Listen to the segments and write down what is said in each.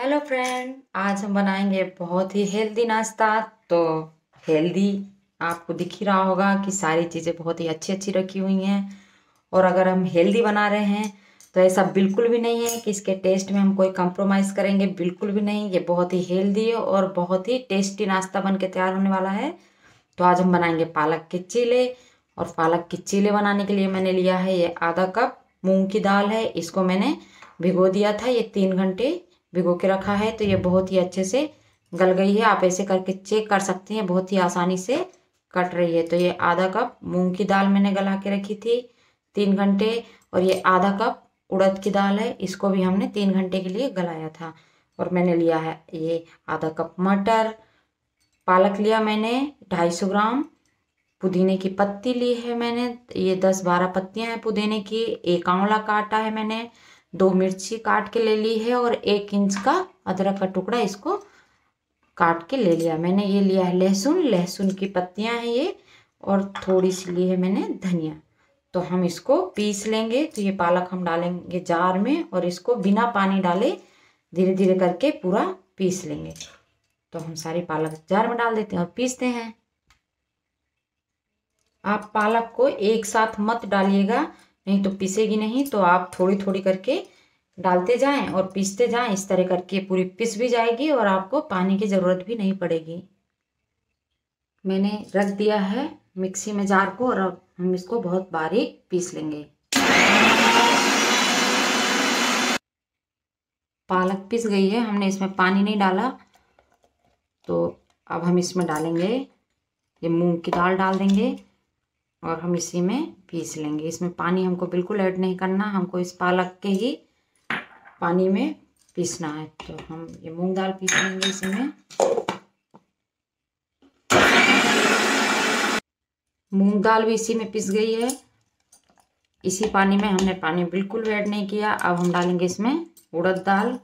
Hello friend आज हम बनाएँगे बहुत ही हेल्दी नाश्ता। तो हेल्दी आपको दिख ही रहा होगा कि सारी चीज़ें बहुत ही अच्छी अच्छी रखी हुई हैं। और अगर हम हेल्दी बना रहे हैं तो ऐसा बिल्कुल भी नहीं है कि इसके टेस्ट में हम कोई कंप्रोमाइज़ करेंगे। बिल्कुल भी नहीं। ये बहुत ही हेल्दी और बहुत ही टेस्टी नाश्ता बन के तैयार होने वाला है। तो आज हम बनाएँगे पालक के चीले। और पालक के चीले बनाने के लिए मैंने लिया है ये आधा कप मूंग की दाल है। इसको मैंने भिगो दिया था ये तीन घंटे। भिगो के रखा है तो ये बहुत ही अच्छे से गल गई है। आप ऐसे करके चेक कर सकते हैं, बहुत ही आसानी से कट रही है। तो ये आधा कप मूंग की दाल मैंने गला के रखी थी, तीन घंटे, और ये आधा कप उड़द की दाल है, इसको भी हमने तीन घंटे के लिए गलाया था। और मैंने लिया है ये आधा कप मटर, पालक लिया मैंने ढाई सौ ग्राम, पुदीने की पत्ती ली है मैंने, ये दस बारह पत्तियाँ हैं पुदीने की, एक आंवला काटा है मैंने दो मिर्ची काट के ले ली है और एक इंच का अदरक का टुकड़ा इसको काट के ले लिया। मैंने ये लिया है लहसुन। लहसुन की पत्तियाँ हैं ये और थोड़ी सी ली है मैंने धनिया। तो हम इसको पीस लेंगे। तो ये पालक हम डालेंगे जार में और इसको बिना पानी डाले धीरे धीरे करके पूरा पीस लेंगे। तो हम सारी पालक जार में डाल देते हैं और पीसते हैं। आप पालक को एक साथ मत डालिएगा। नहीं तो पीसेगी नहीं तो आप थोड़ी थोड़ी करके डालते जाएँ और पीसते जाएँ। इस तरह करके पूरी पिस भी जाएगी और आपको पानी की ज़रूरत भी नहीं पड़ेगी। मैंने रख दिया है मिक्सी में जार को और अब हम इसको बहुत बारीक पीस लेंगे। पालक पिस गई है, हमने इसमें पानी नहीं डाला। तो अब हम इसमें डालेंगे, ये मूंग की दाल डाल देंगे। और हम इसी में पीस लेंगे। इसमें पानी हमको बिल्कुल ऐड नहीं करना, हमको इस पालक के ही पानी में पीसना है। तो हम ये मूंग दाल पीस लेंगे इसी में। मूंग दाल भी इसी में पीस गई है। इसी पानी में हमने पानी बिल्कुल ऐड नहीं किया। अब हम डालेंगे इसमें उड़द दाल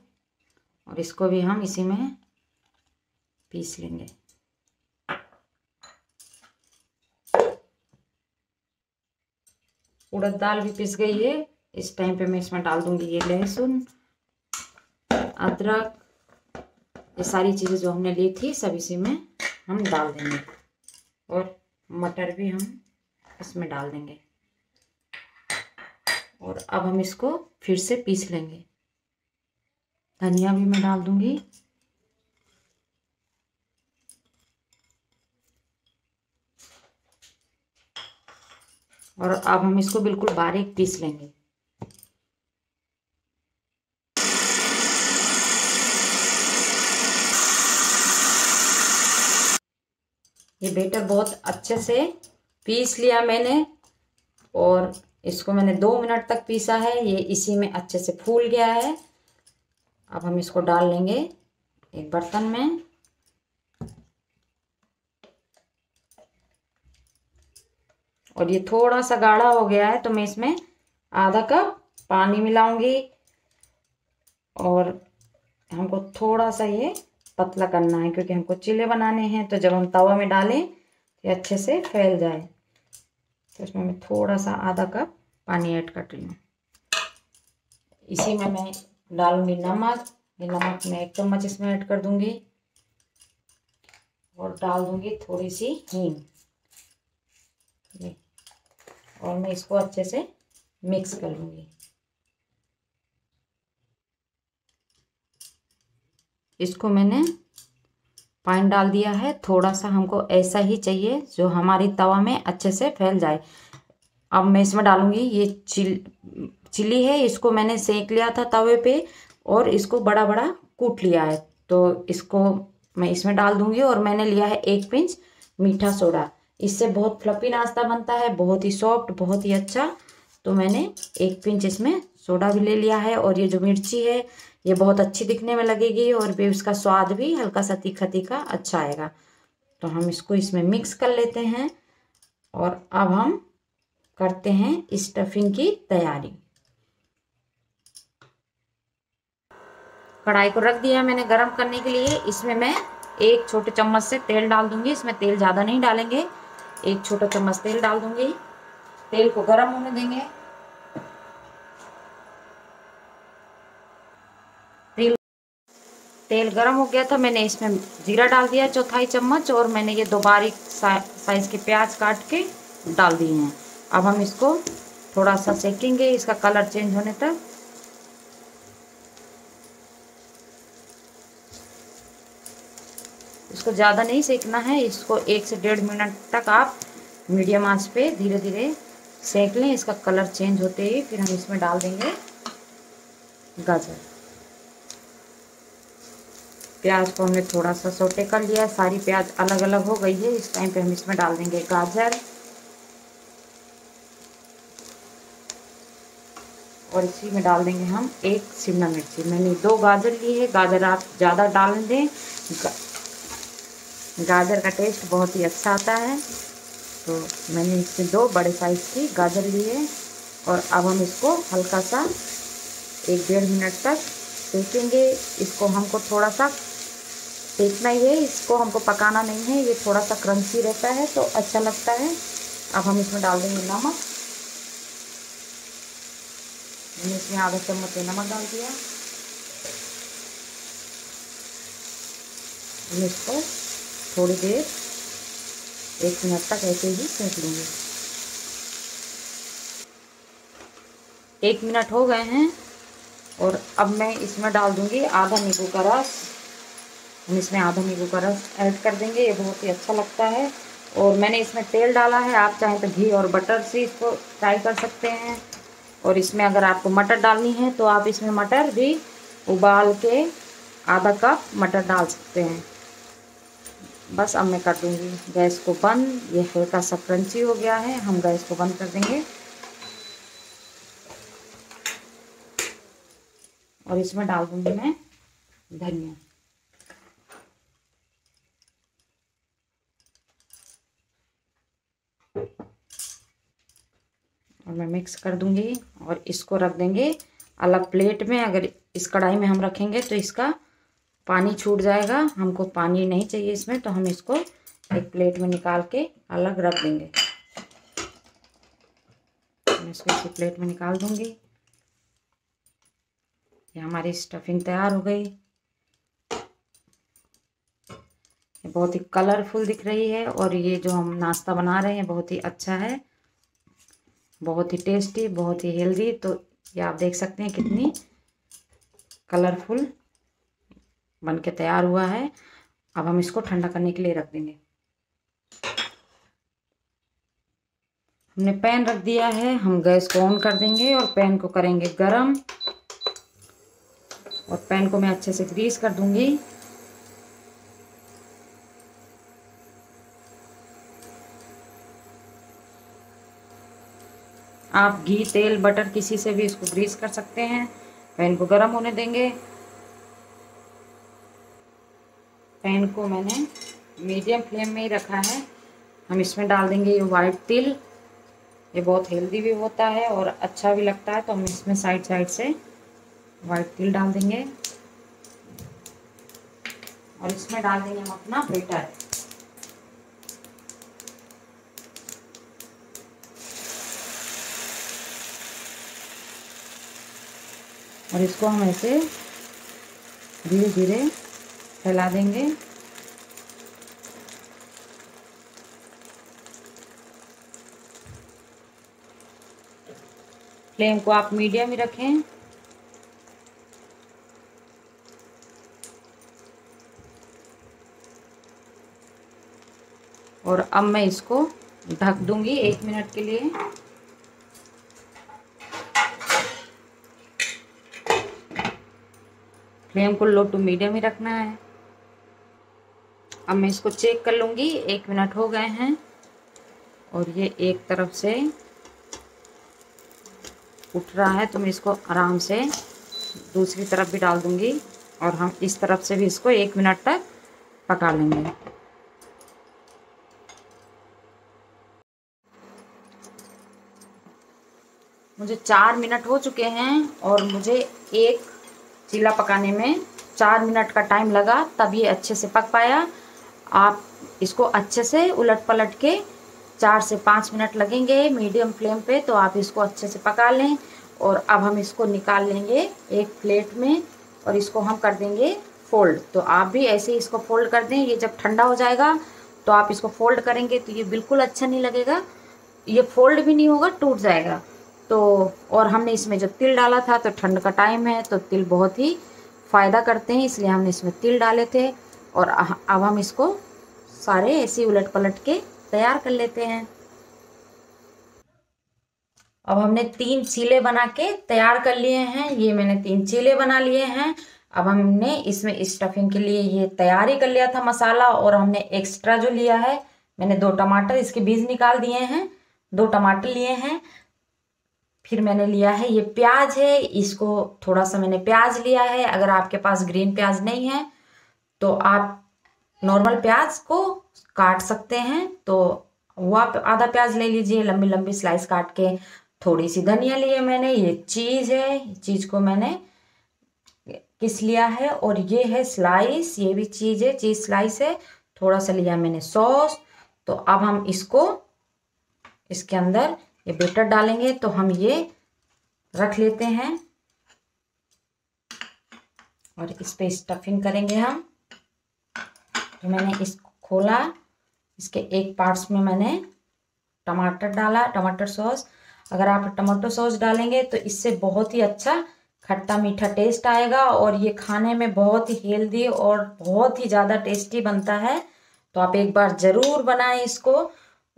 और इसको भी हम इसी में पीस लेंगे। उड़द दाल भी पिस गई है। इस टाइम पे मैं इसमें डाल दूँगी ये लहसुन, अदरक, ये सारी चीज़ें जो हमने ली थी, सब इसी में हम डाल देंगे। और मटर भी हम इसमें डाल देंगे। और अब हम इसको फिर से पीस लेंगे। धनिया भी मैं डाल दूँगी। और अब हम इसको बिल्कुल बारीक पीस लेंगे। ये बेटर बहुत अच्छे से पीस लिया मैंने और इसको मैंने दो मिनट तक पीसा है। ये इसी में अच्छे से फूल गया है। अब हम इसको डाल लेंगे एक बर्तन में। और ये थोड़ा सा गाढ़ा हो गया है तो मैं इसमें आधा कप पानी मिलाऊँगी। और हमको थोड़ा सा ये पतला करना है क्योंकि हमको चिल्ले बनाने हैं तो जब हम तवा में डालें तो अच्छे से फैल जाए। तो इसमें मैं थोड़ा सा आधा कप पानी ऐड कर रही हूँ। इसी में मैं डालूँगी नमक। ये नमक मैं एक चम्मच इसमें ऐड कर दूँगी। और डाल दूँगी थोड़ी सी हींग। और मैं इसको अच्छे से मिक्स कर लूँगी। इसको मैंने पानी डाल दिया है। थोड़ा सा हमको ऐसा ही चाहिए जो हमारी तवा में अच्छे से फैल जाए। अब मैं इसमें डालूँगी ये चिल चिली है। इसको मैंने सेक लिया था तवे पे और इसको बड़ा बड़ा कूट लिया है। तो इसको मैं इसमें डाल दूँगी और मैंने लिया है एक पिंच मीठा सोडा। इससे बहुत फ्लपी नाश्ता बनता है, बहुत ही सॉफ्ट बहुत ही अच्छा। तो मैंने एक पिंच इसमें सोडा भी ले लिया है और ये जो मिर्ची है, ये बहुत अच्छी दिखने में लगेगी और भी उसका स्वाद भी हल्का सा तीखा तीखा अच्छा आएगा। तो हम इसको इसमें मिक्स कर लेते हैं और अब हम करते हैं स्टफिंग की तैयारी। कढ़ाई को रख दिया मैंने गरम करने के लिए। इसमें मैं एक छोटे चम्मच से तेल डाल दूँगी, इसमें तेल ज़्यादा नहीं डालेंगे। एक छोटा चम्मच तेल डाल दूँगी। तेल को गर्म होने देंगे। तेल तेल गरम हो गया था, मैंने इसमें जीरा डाल दिया, चौथाई चम्मच, और मैंने ये दो बारीक साइज़ के प्याज काट के डाल दिए हैं। अब हम इसको थोड़ा सा सेकेंगे, इसका कलर चेंज होने तक। इसको ज़्यादा नहीं सेकना है, इसको एक से डेढ़ मिनट तक आप मीडियम आँच पे धीरे धीरे सेक लें। इसका कलर चेंज होते ही फिर हम इसमें डाल देंगे गाजर। प्याज को हमने थोड़ा सा सोटे कर लिया सारी प्याज अलग अलग हो गई है। इस टाइम पे हम इसमें डाल देंगे गाजर। और इसी में डाल देंगे हम एक शिमला मिर्ची। मैंने दो गाजर ली है। गाजर आप ज़्यादा डाल दें। गाजर का टेस्ट बहुत ही अच्छा आता है। तो मैंने इससे दो बड़े साइज़ की गाजर ली है और अब हम इसको हल्का सा एक डेढ़ मिनट तक सेकेंगे। इसको हमको थोड़ा सा सेकना ही है, इसको हमको पकाना नहीं है, ये थोड़ा सा क्रंची रहता है तो अच्छा लगता है। अब हम इसमें डाल देंगे नमक। मैंने इसमें आधा चम्मच नमक डाल दिया। हम इसको थोड़ी देर, एक मिनट तक ऐसे ही सेक लूँगी। एक मिनट हो गए हैं और अब मैं इसमें डाल दूँगी आधा नींबू का रस। हम इसमें आधा नींबू का रस ऐड कर देंगे, ये बहुत ही अच्छा लगता है। और मैंने इसमें तेल डाला है, आप चाहें तो घी और बटर से इसको फ्राई कर सकते हैं। और इसमें अगर आपको मटर डालनी है तो आप इसमें मटर भी उबाल के आधा कप मटर डाल सकते हैं। बस अब मैं कर दूँगी गैस को बंद। ये हल्का सा क्रंची हो गया है, हम गैस को बंद कर देंगे। और इसमें डाल दूँगी मैं धनिया। और मैं मिक्स कर दूँगी और इसको रख देंगे। अलग प्लेट में अगर इस कढ़ाई में हम रखेंगे तो इसका पानी छूट जाएगा। हमको पानी नहीं चाहिए इसमें तो हम इसको एक प्लेट में निकाल के अलग रख देंगे। मैं इसको इसी प्लेट में निकाल दूँगी। ये हमारी स्टफिंग तैयार हो गई। ये बहुत ही कलरफुल दिख रही है और ये जो हम नाश्ता बना रहे हैं, बहुत ही अच्छा है। बहुत ही टेस्टी बहुत ही हेल्दी तो ये आप देख सकते हैं कितनी कलरफुल बन के तैयार हुआ है। अब हम इसको ठंडा करने के लिए रख देंगे। हमने पैन रख दिया है। हम गैस को ऑन कर देंगे और पैन को करेंगे गरम। और पैन को मैं अच्छे से ग्रीस कर दूँगी। आप घी, तेल, बटर किसी से भी इसको ग्रीस कर सकते हैं। पैन को गरम होने देंगे। पैन को मैंने मीडियम फ्लेम में ही रखा है। हम इसमें डाल देंगे ये वाइट तिल ये बहुत हेल्दी भी होता है और अच्छा भी लगता है तो हम इसमें साइड साइड से वाइट तिल डाल देंगे। और इसमें डाल देंगे हम अपना बेटर और इसको हम ऐसे धीरे धीरे फैला देंगे। फ्लेम को आप मीडियम ही रखें। और अब मैं इसको ढक दूँगी एक मिनट के लिए। फ्लेम को लो टू मीडियम ही रखना है। अब मैं इसको चेक कर लूँगी। एक मिनट हो गए हैं। और ये एक तरफ़ से उठ रहा है तो मैं इसको आराम से दूसरी तरफ़ भी डाल दूँगी और हम इस तरफ़ से भी इसको एक मिनट तक पका लेंगे। मुझे चार मिनट हो चुके हैं और मुझे एक चीला पकाने में चार मिनट का टाइम लगा, तब ये अच्छे से पक पाया। आप इसको अच्छे से उलट पलट के चार से पाँच मिनट लगेंगे मीडियम फ्लेम पे तो आप इसको अच्छे से पका लें और अब हम इसको निकाल लेंगे एक प्लेट में और इसको हम कर देंगे फोल्ड। तो आप भी ऐसे ही इसको फोल्ड कर दें, ये जब ठंडा हो जाएगा तो आप इसको फोल्ड करेंगे तो ये बिल्कुल अच्छा नहीं लगेगा, ये फोल्ड भी नहीं होगा, टूट जाएगा। तो और हमने इसमें जो तिल डाला था तो ठंड का टाइम है तो तिल बहुत ही फ़ायदा करते हैं, इसलिए हमने इसमें तिल डाले थे। और अब हम इसको सारे ऐसे उलट पलट के तैयार कर लेते हैं। अब हमने तीन चीले बना के तैयार कर लिए हैं। ये मैंने तीन चीले बना लिए हैं। अब हमने इसमें स्टफिंग के लिए ये तैयारी कर लिया था मसाला और हमने एक्स्ट्रा जो लिया है, मैंने दो टमाटर इसके बीज निकाल दिए हैं, दो टमाटर लिए हैं। फिर मैंने लिया है ये प्याज है, इसको थोड़ा सा मैंने प्याज लिया है। अगर आपके पास ग्रीन प्याज नहीं है तो आप नॉर्मल प्याज को काट सकते हैं। तो वो आप आधा प्याज ले लीजिए लंबी लंबी स्लाइस काट के। थोड़ी सी धनिया लिए मैंने, ये चीज़ है। चीज़ को मैंने किस लिया है? और ये है स्लाइस ये भी चीज़ है चीज़ स्लाइस है। थोड़ा सा लिया मैंने सॉस तो अब हम इसको, इसके अंदर ये बेटर डालेंगे। तो हम ये रख लेते हैं। और इस पर स्टफिंग करेंगे हम। तो मैंने इसको खोला, इसके एक पार्ट्स में मैंने टमाटर डाला, टमाटर सॉस। अगर आप टमाटो सॉस डालेंगे तो इससे बहुत ही अच्छा खट्टा मीठा टेस्ट आएगा और ये खाने में बहुत ही हेल्दी और बहुत ही ज़्यादा टेस्टी बनता है। तो आप एक बार ज़रूर बनाएँ इसको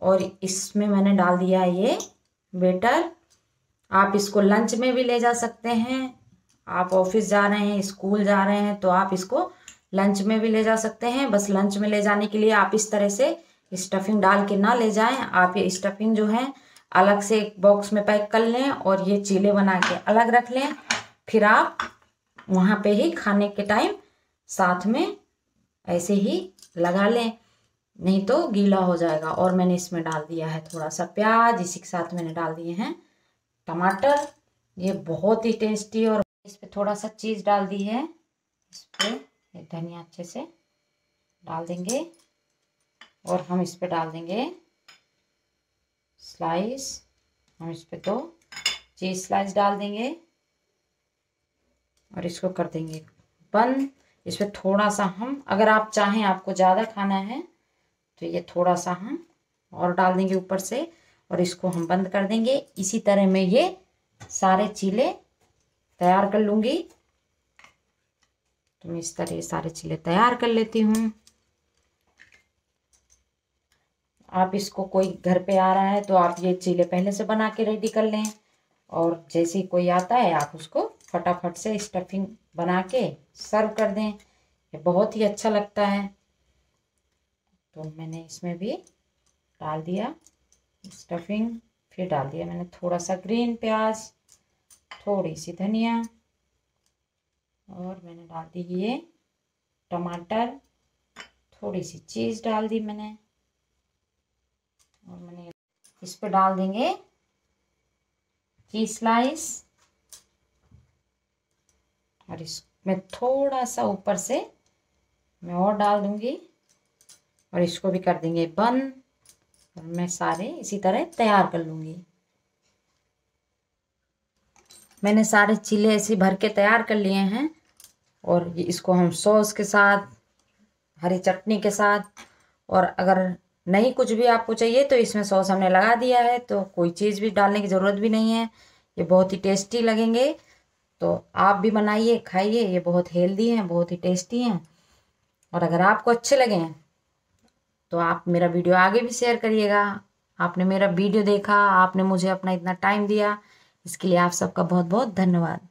और इसमें मैंने डाल दिया ये बेटर आप इसको लंच में भी ले जा सकते हैं। आप ऑफ़िस जा रहे हैं स्कूल जा रहे हैं तो आप इसको लंच में भी ले जा सकते हैं। बस लंच में ले जाने के लिए आप इस तरह से स्टफिंग डाल के ना ले जाएँ। आप ये स्टफिंग जो है, अलग से एक बॉक्स में पैक कर लें और ये चीले बना के अलग रख लें। फिर आप वहाँ पे ही खाने के टाइम साथ में ऐसे ही लगा लें। नहीं तो गीला हो जाएगा और मैंने इसमें डाल दिया है थोड़ा सा प्याज, इसी के साथ मैंने डाल दिए हैं टमाटर। ये बहुत ही टेस्टी और इस पर थोड़ा सा चीज़ डाल दी है। इस पर धनिया अच्छे से डाल देंगे और हम इस पर डाल देंगे स्लाइस। हम इस पर दो चीज़ स्लाइस डाल देंगे और इसको कर देंगे बंद। इस पर थोड़ा सा हम, अगर आप चाहें आपको ज़्यादा खाना है तो ये थोड़ा सा हम और डाल देंगे ऊपर से और इसको हम बंद कर देंगे। इसी तरह मैं ये सारे चीले तैयार कर लूँगी। तो मैं इस तरह सारे चीले तैयार कर लेती हूँ। आप इसको कोई घर पे आ रहा है तो आप ये चीले पहले से बना के रेडी कर लें और जैसे कोई आता है, आप उसको फटाफट से स्टफिंग बना के सर्व कर दें। ये बहुत ही अच्छा लगता है। तो मैंने इसमें भी डाल दिया स्टफिंग फिर डाल दिया मैंने थोड़ा सा ग्रीन प्याज, थोड़ी सी धनिया। और मैंने डाल दी ये टमाटर, थोड़ी सी चीज़ डाल दी मैंने। और मैंने इस पर डाल देंगे चीज़ स्लाइस। और इसमें थोड़ा सा ऊपर से मैं और डाल दूँगी और इसको भी कर देंगे बंद। और मैं सारे इसी तरह तैयार कर लूँगी। मैंने सारे चिले ऐसे भर के तैयार कर लिए हैं। और इसको हम सॉस के साथ, हरी चटनी के साथ, और अगर नहीं कुछ भी आपको चाहिए तो इसमें सॉस हमने लगा दिया है तो कोई चीज़ भी डालने की ज़रूरत भी नहीं है। ये बहुत ही टेस्टी लगेंगे। तो आप भी बनाइए, खाइए, ये बहुत हेल्दी हैं, बहुत ही टेस्टी हैं। और अगर आपको अच्छे लगें तो आप मेरा वीडियो आगे भी शेयर करिएगा। आपने मेरा वीडियो देखा, आपने मुझे अपना इतना टाइम दिया, इसके लिए आप सबका बहुत बहुत धन्यवाद।